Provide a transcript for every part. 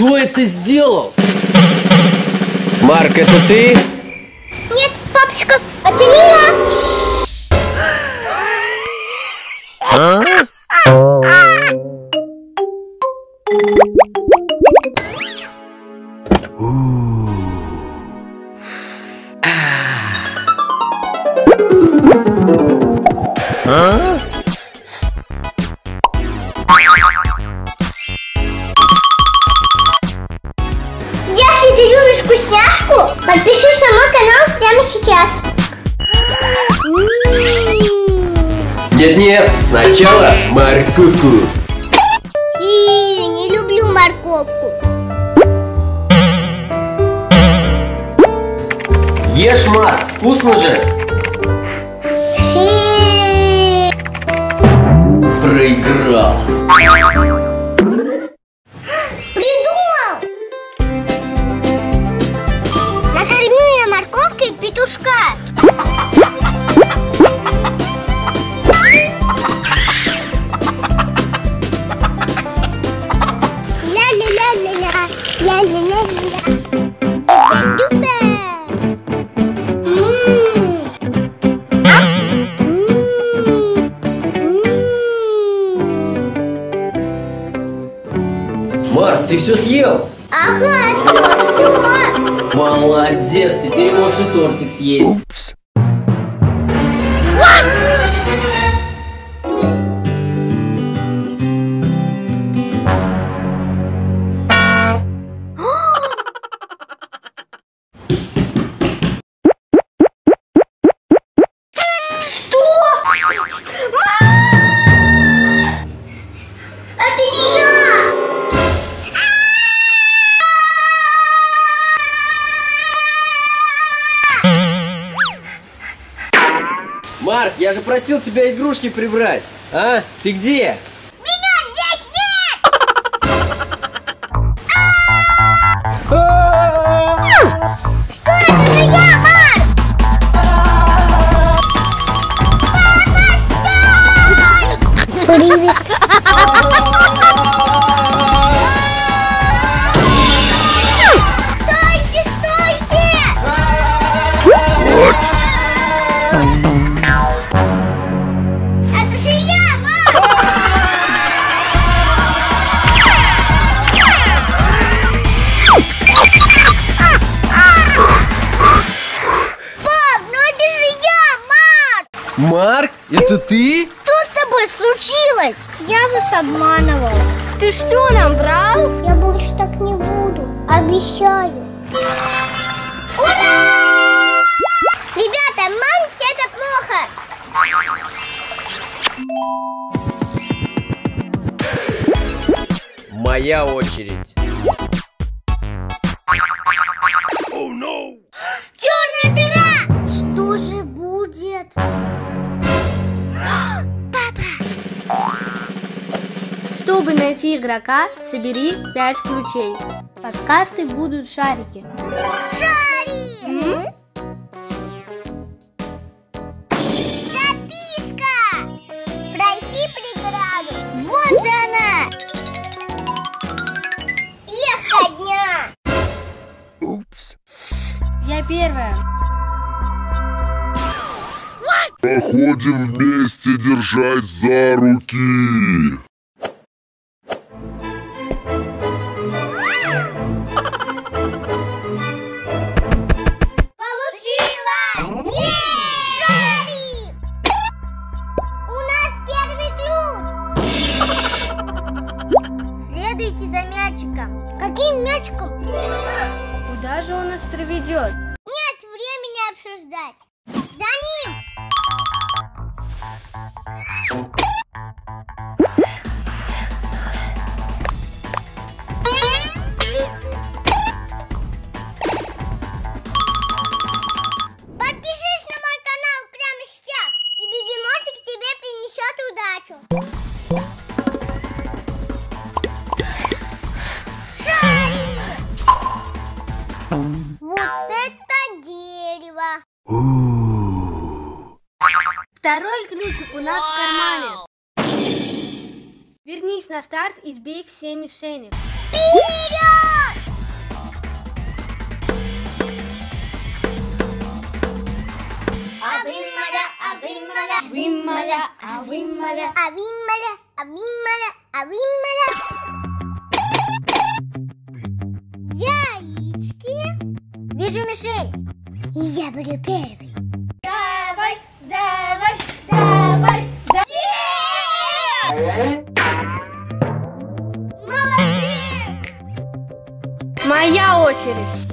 Кто это сделал? Марк, это ты? Нет, папочка, это не я. А? Подпишись на мой канал прямо сейчас. Нет-нет, сначала морковку. И не люблю морковку. Ешь, Марк, вкусно же. Проиграл. Марк, ты все съел? Ага, все, все. Молодец, теперь можешь и тортик съесть. Что? Марк, я же просил тебя игрушки прибрать. А? Ты где? Меня здесь нет! Что это же я, Марк? Папа, стой! Привет. Ты что, нам врал? Я больше так не буду. Обещаю. Ура! Ребята, мам, все это плохо. Моя очередь. Черная дыра! Что же будет? Чтобы найти игрока, собери 5 ключей. Подсказкой будут шарики. Шарик! Записка! Пройти преграду. Вот же она! Ехать дня! Я первая. Проходим вместе, держась за руки. Мячиком. Каким мячиком? Куда же он нас приведет? Нет времени обсуждать. За ним! Подпишись на мой канал прямо сейчас, и бегемотик тебе принесет удачу. Второй ключик у нас в кармане. Вернись на старт и сбей все мишени. Вперед! Абималя, абималя, абималя, абималя, абималя, абималя, абималя. Яички. Вижу мишень я буду первый. Давай, давай, давай, давай. Молодец! Моя очередь.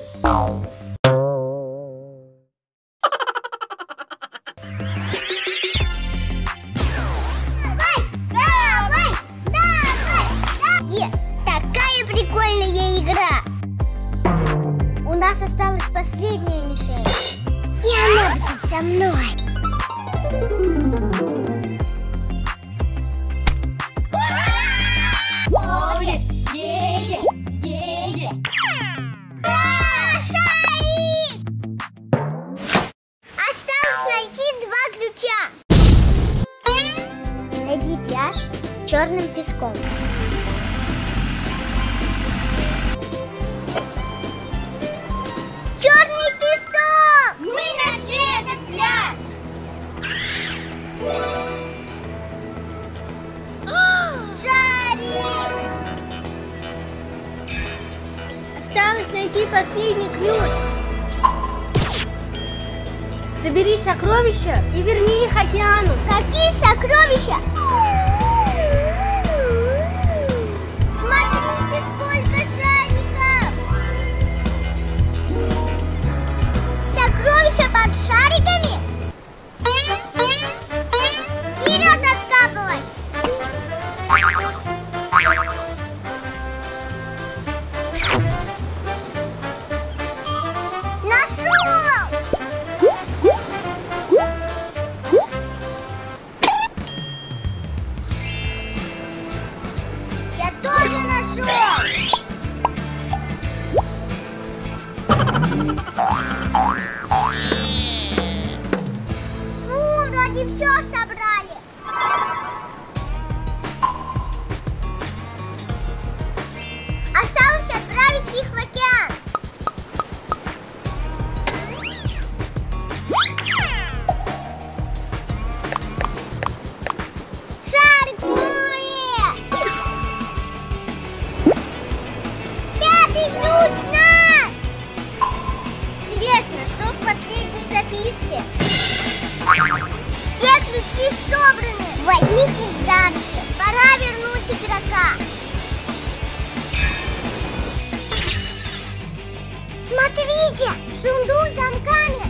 последний ключ. Собери сокровища и верни их океану. Какие сокровища? Сундук с замками.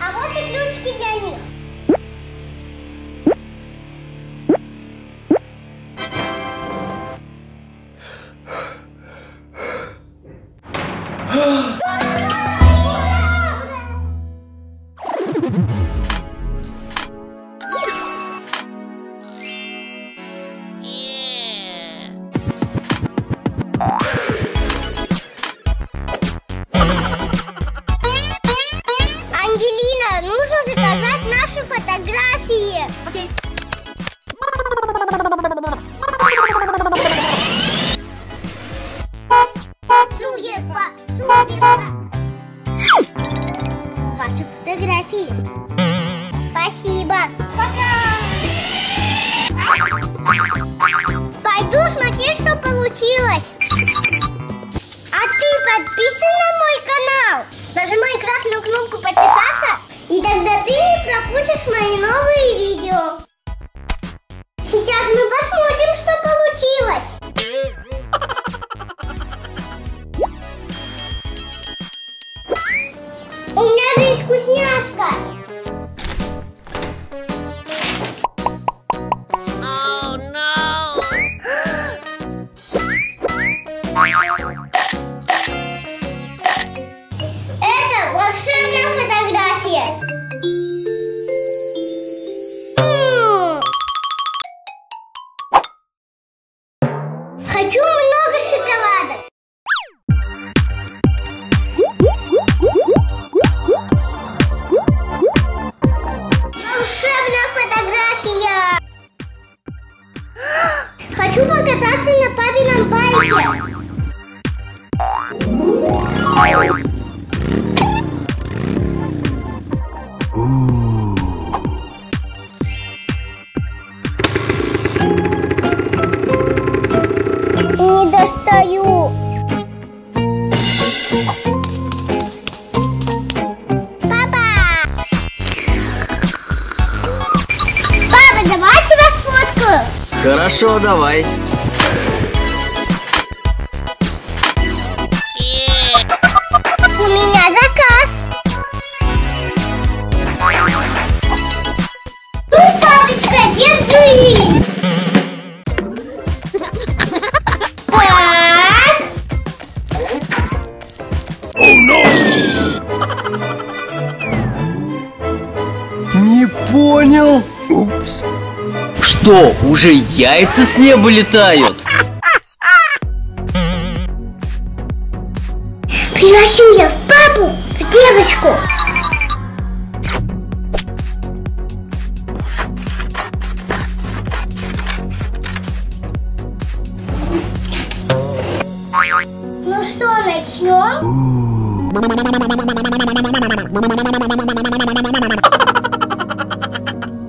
А вот и ключики для них. мои новые видео. Хочу много шоколада. Волшебная фотография. Хочу покататься на папином байке. Хорошо, давай. Что, уже яйца с неба летают? Превращу я в папу, в девочку. Ну что, начнем?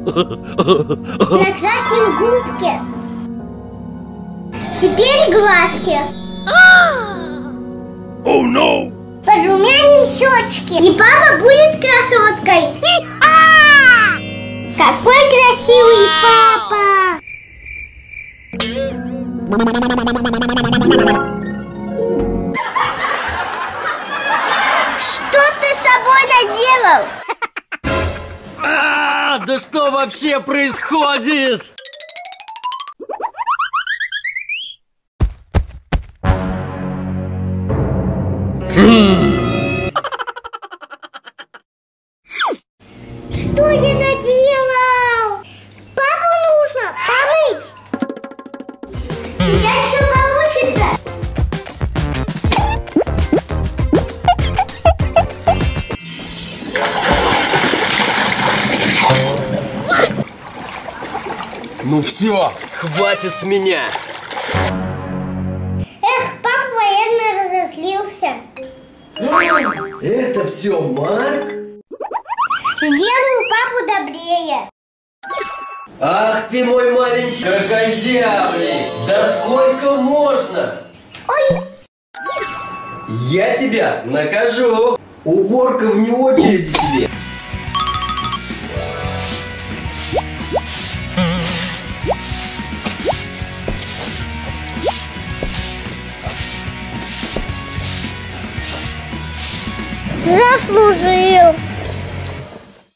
Накрасим губки. Теперь глазки. Oh no! Подрумяним щечки. И папа будет красоткой. Какой красивый папа! Что ты с собой наделал? А, да что вообще происходит? Что Ну все, хватит с меня. Эх, папа, наверное, разозлился. Это все Марк? Сделаю папу добрее. Ах ты мой маленький крокозябли! Да сколько можно? Ой, Я тебя накажу! Уборка вне очереди тебе! Заслужил.